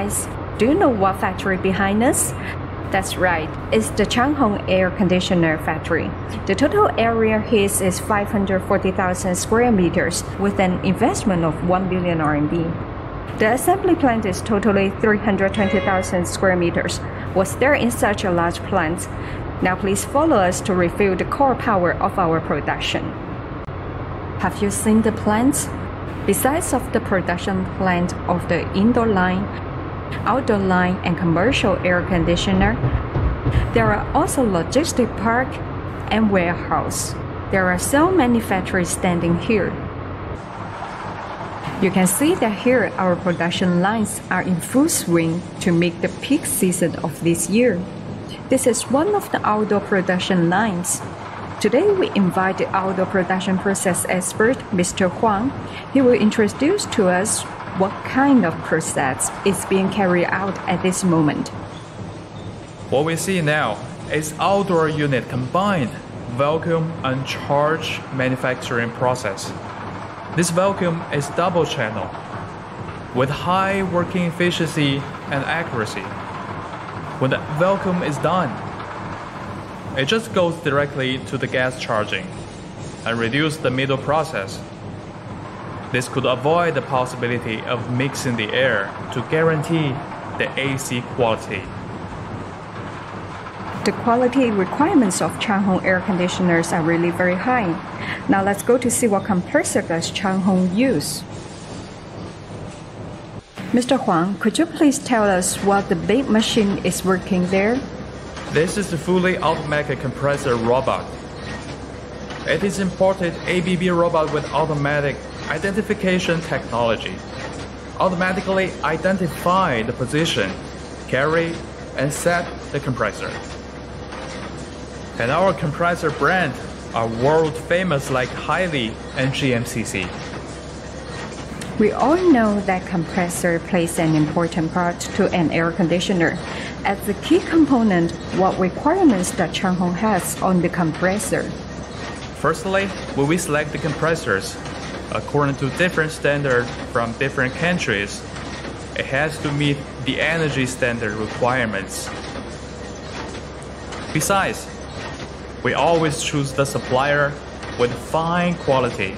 guys. Do you know what factory behind us? That's right, it's the Changhong Air Conditioner Factory. The total area here is 540,000 square meters with an investment of 1 billion RMB. The assembly plant is totally 320,000 square meters. Was there in such a large plant? Now please follow us to review the core power of our production. Have you seen the plants? Besides of the production plant of the indoor line, outdoor line and commercial air conditioner, there are also logistic park and warehouse. There are so many factories standing here. You can see that here our production lines are in full swing to make the peak season of this year. This is one of the outdoor production lines. Today we invite the outdoor production process expert, Mr. Huang. He will introduce to us what kind of process is being carried out at this moment. What we see now is outdoor unit combined vacuum and charge manufacturing process. This vacuum is double channel with high working efficiency and accuracy. When the vacuum is done, it just goes directly to the gas charging and reduce the middle process. This could avoid the possibility of mixing the air to guarantee the AC quality. The quality requirements of Changhong air conditioners are really very high. Now let's go to see what compressor does Changhong use. Mr. Huang, could you please tell us what the big machine is working there? This is a fully automatic compressor robot. It is imported ABB robot with automatic identification technology. Automatically identify the position, carry, and set the compressor. And our compressor brand are world famous like Highly and GMCC. We all know that compressor plays an important part to an air conditioner. As the key component, what requirements that Changhong has on the compressor? Firstly, when we select the compressors, according to different standards from different countries, it has to meet the energy standard requirements. Besides, we always choose the supplier with fine quality.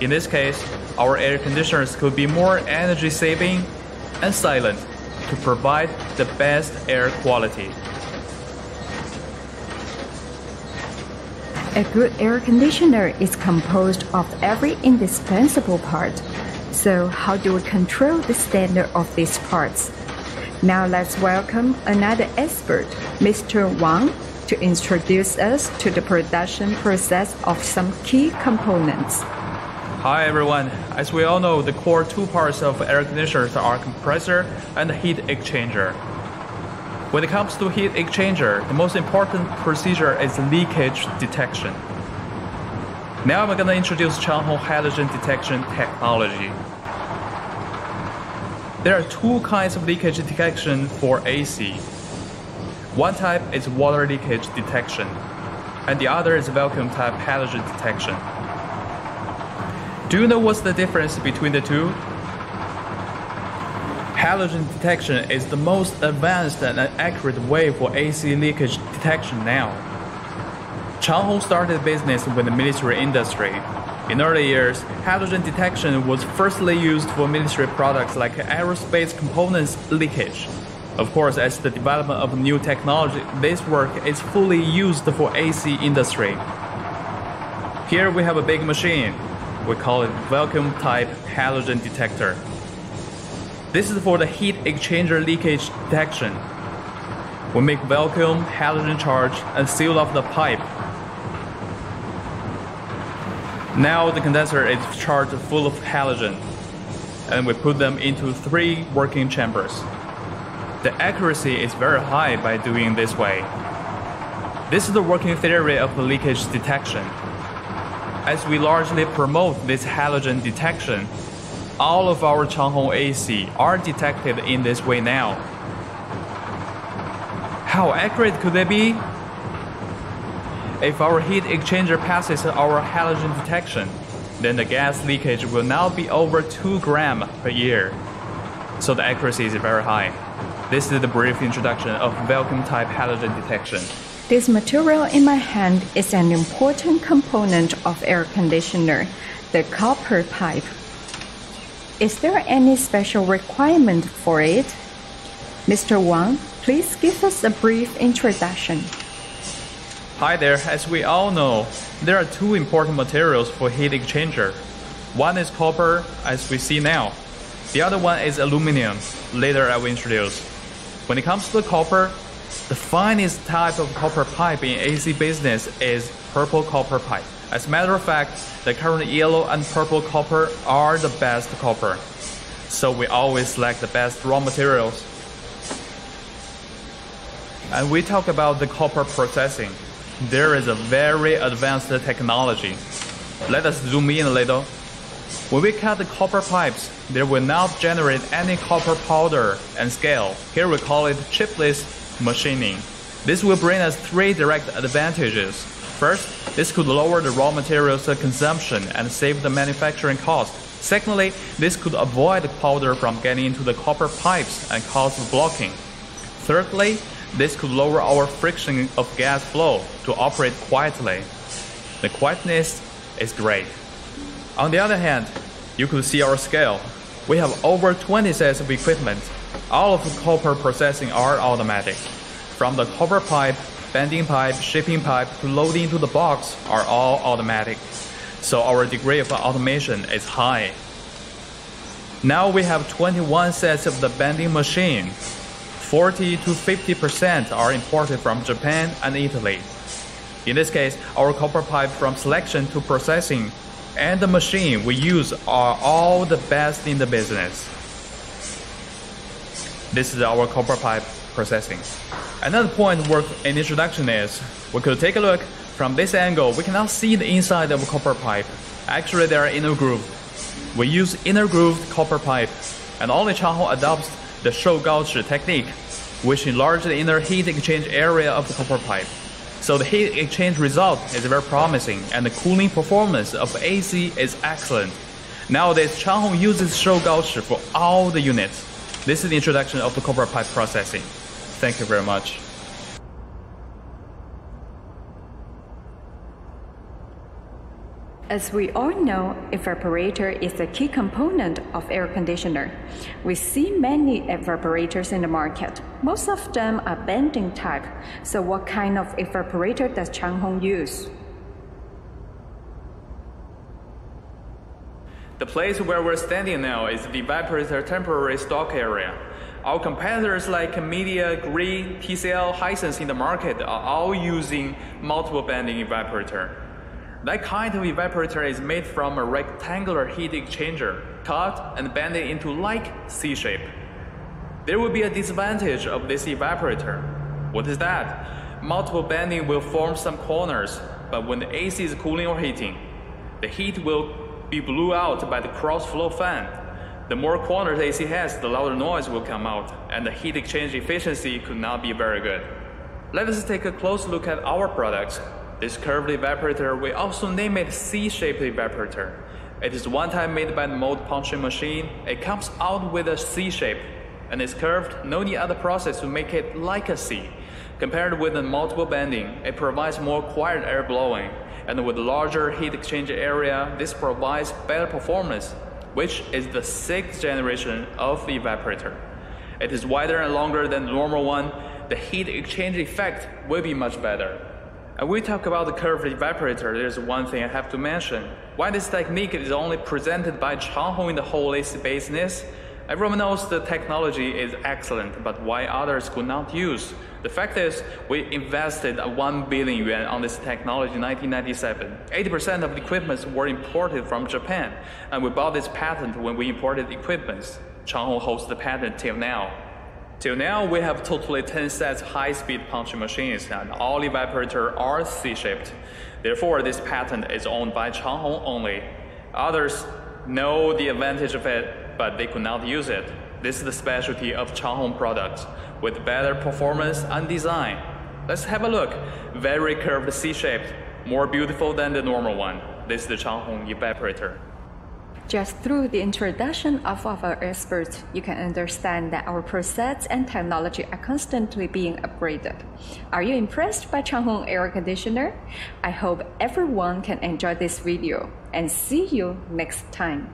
In this case, our air conditioners could be more energy saving and silent to provide the best air quality. A good air conditioner is composed of every indispensable part. So how do we control the standard of these parts? Now let's welcome another expert, Mr. Wang, to introduce us to the production process of some key components. Hi everyone. As we all know, the core two parts of air conditioners are compressor and heat exchanger. When it comes to heat exchanger, the most important procedure is leakage detection. Now I'm gonna introduce Changhong halogen detection technology. There are two kinds of leakage detection for AC. One type is water leakage detection, and the other is vacuum type halogen detection. Do you know what's the difference between the two? Halogen detection is the most advanced and accurate way for AC leakage detection now. Changhong started business with the military industry. In early years, halogen detection was firstly used for military products like aerospace components leakage. Of course, as the development of new technology, this work is fully used for AC industry. Here we have a big machine we call it vacuum type halogen detector. This is for the heat exchanger leakage detection. We make vacuum, halogen charge, and seal off the pipe. Now the condenser is charged full of halogen, and we put them into three working chambers. The accuracy is very high by doing this way. This is the working theory of leakage detection as we largely promote this halogen detection, all of our Changhong AC are detected in this way now. How accurate could they be? If our heat exchanger passes our halogen detection, then the gas leakage will now be over 2 gram per year. so the accuracy is very high. This is the brief introduction of vacuum type halogen detection. This material in my hand is an important component of air conditioner, the copper pipe. Is there any special requirement for it? Mr. Wang, please give us a brief introduction. Hi there, as we all know, there are two important materials for heat exchanger. One is copper, as we see now. The other one is aluminum, later I will introduce. When it comes to the copper, the finest type of copper pipe in AC business is purple copper pipe. As a matter of fact, the current yellow and purple copper are the best copper. So we always select the best raw materials. And we talk about the copper processing. There is a very advanced technology. Let us zoom in a little. When we cut the copper pipes, there will not generate any copper powder and scale. Here we call it chipless machining. This will bring us three direct advantages. First, this could lower the raw materials consumption and save the manufacturing cost. Secondly, this could avoid the powder from getting into the copper pipes and cause blocking. Thirdly, this could lower our friction of gas flow to operate quietly. The quietness is great. On the other hand, you could see our scale. We have over 20 sets of equipment. All of the copper processing are automatic. From the copper pipe, bending pipe, shipping pipe to loading into the box are all automatic. So our degree of automation is high. Now we have 21 sets of the bending machine. 40 to 50% are imported from Japan and Italy. In this case, our copper pipe from selection to processing and the machine we use are all the best in the business. This is our copper pipe processing. Another point worth an introduction is, we could take a look from this angle, we cannot see the inside of a copper pipe. Actually, they are inner grooved. We use inner grooved copper pipe, and only Changhong adopts the Shou Gao technique, which enlarges the inner heat exchange area of the copper pipe. So the heat exchange result is very promising and the cooling performance of AC is excellent. Nowadays, Changhong uses Shou Gaoshi for all the units. This is the introduction of the copper pipe processing. Thank you very much. As we all know, evaporator is a key component of air conditioner. We see many evaporators in the market. Most of them are bending type. So what kind of evaporator does Changhong use? The place where we're standing now is the evaporator temporary stock area. Our competitors like Midea, Gree, TCL, Hisense in the market are all using multiple bending evaporator. That kind of evaporator is made from a rectangular heat exchanger, cut and bended into like C shape. There will be a disadvantage of this evaporator. What is that? Multiple bending will form some corners, but when the AC is cooling or heating, the heat will be blew out by the cross flow fan. The more corners AC has, the louder noise will come out, and the heat exchange efficiency could not be very good. Let us take a close look at our products this curved evaporator, we also name it C-shaped evaporator. It is one time made by the mold punching machine. It comes out with a C shape and is curved, no need other process to make it like a C. Compared with the multiple bending, it provides more quiet air blowing, and with larger heat exchange area, this provides better performance, which is the sixth generation of the evaporator. It is wider and longer than the normal one. The heat exchange effect will be much better. And we talk about the curved evaporator, there's one thing I have to mention. Why this technique is only presented by Changhong in the whole AC business? Everyone knows the technology is excellent, but why others could not use? The fact is, we invested 1 billion yuan on this technology in 1997. 80% of the equipments were imported from Japan, and we bought this patent when we imported equipments. Changhong holds the patent till now. Till now, we have totally 10 sets high-speed punching machines, and all evaporator are C-shaped. Therefore, this patent is owned by Changhong only. Others know the advantage of it, but they could not use it. This is the specialty of Changhong products, with better performance and design. Let's have a look. Very curved C-shaped, more beautiful than the normal one. This is the Changhong evaporator. Just through the introduction of our experts, you can understand that our process and technology are constantly being upgraded. Are you impressed by Changhong air conditioner? I hope everyone can enjoy this video and see you next time.